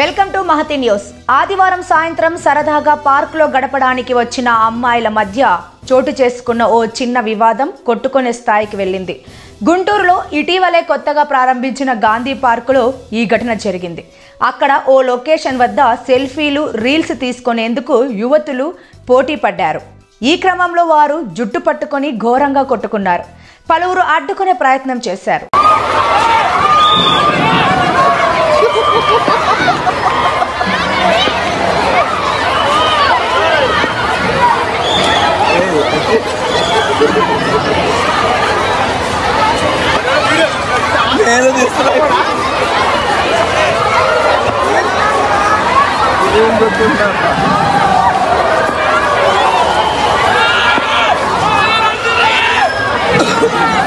Welcome to Mahathi news. ఆదివారం సాయంత్రం సరదాగా పార్కులో గడపడానికి వచ్చిన అమ్మాయిల మధ్య చోటు చేసుకున్న ఓ చిన్న వివాదం కొట్టుకునే స్థాయికి వెళ్ళింది. గుంటూరులో ఇటీవలే కొత్తగా ప్రారంభించిన గాంధీ పార్కులో ఈ ఘటన జరిగింది. అక్కడ ఓ లొకేషన్ వద్ద సెల్ఫీలు రీల్స్ తీసుకునేందుకు యువతులు పోటీ పడ్డారు. ఈ క్రమంలో వారు జుట్టు పట్టుకొని ఘోరంగా కొట్టుకున్నారు. పలువురు అడ్డుకునే ప్రయత్నం చేశారు. Nè nó đi sao Yung betul tak? Yeah!